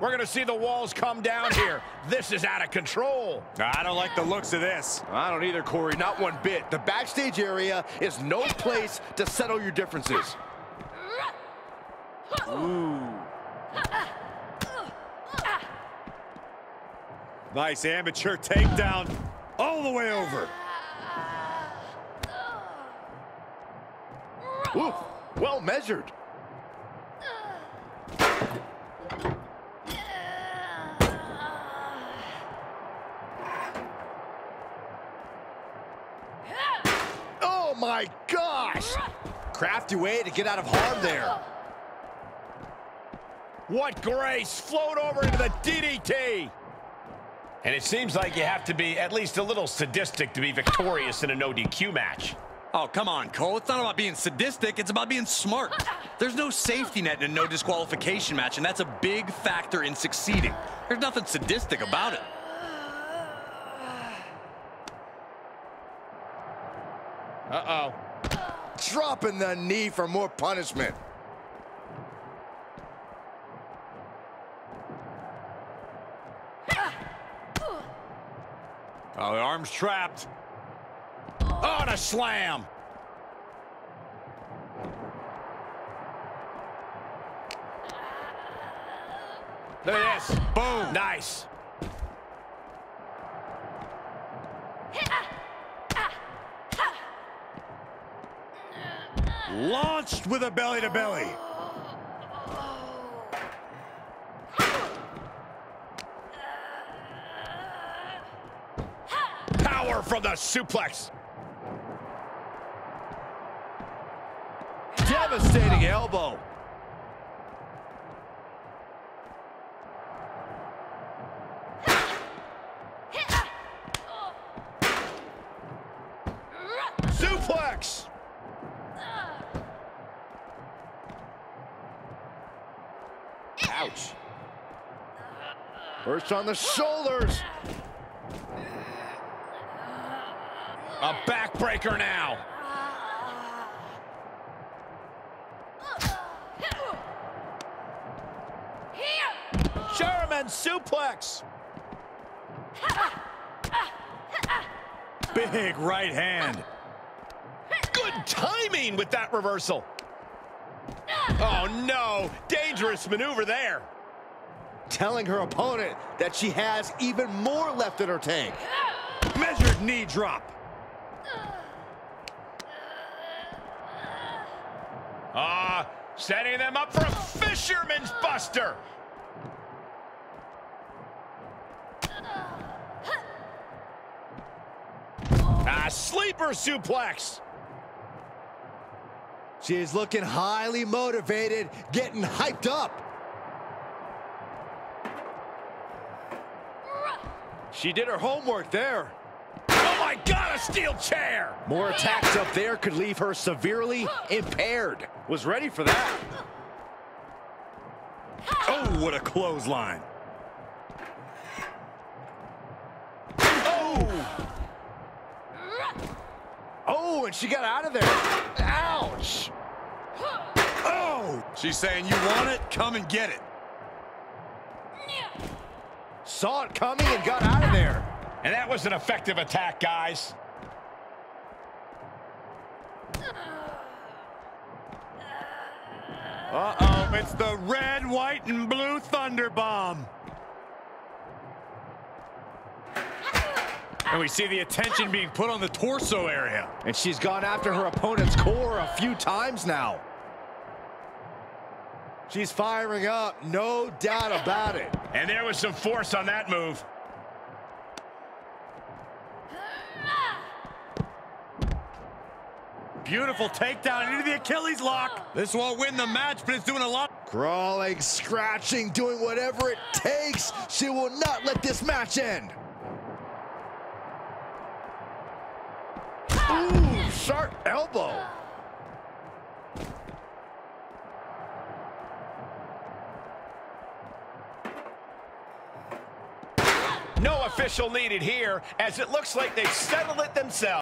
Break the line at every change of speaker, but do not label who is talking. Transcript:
We're going to see the walls come down here. This is out of control.
I don't like the looks of this.
I don't either, Corey. Not one bit. The backstage area is no place to settle your differences.
Ooh. Nice amateur takedown all the way over.
Ooh, well measured. Oh my gosh! Crafty way to get out of harm there.
What grace. Float over into the DDT. And it seems like you have to be at least a little sadistic to be victorious in a no DQ match.
Oh, come on, Cole. It's not about being sadistic. It's about being smart. There's no safety net in a no disqualification match, and that's a big factor in succeeding. There's nothing sadistic about it.
Uh-oh.
Dropping the knee for more punishment.
Oh, the arm's trapped.
Oh, and a slam. Look at this.
Boom.
Nice.
Launched with a belly-to-belly.
Power from the suplex.
Devastating elbow.
Suplex.
Ouch. First on the shoulders.
A backbreaker now. German suplex.
Big right hand.
Good timing with that reversal. Oh, no. Dangerous maneuver there.
Telling her opponent that she has even more left in her tank.
Measured knee drop.
Ah, setting them up for a fisherman's buster. A sleeper suplex.
She is looking highly motivated, getting hyped up. She did her homework there.
Oh my God, a steel chair.
More attacks up there could leave her severely impaired. Was ready for that.
Oh, what a clothesline.
Oh! Oh, and she got out of there. Ouch!
Oh! She's saying, you want it? Come and get it.
Saw it coming and got out of there.
And that was an effective attack, guys.
Uh-oh, it's the red, white, and blue Thunder Bomb. And we see the attention being put on the torso area.
And she's gone after her opponent's core a few times now. She's firing up, no doubt about it.
And there was some force on that move.
Beautiful takedown into the Achilles lock. This won't win the match, but it's doing a lot.
Crawling, scratching, doing whatever it takes. She will not let this match end. Ooh, sharp elbow.
No official needed here, as it looks like they've settled it themselves.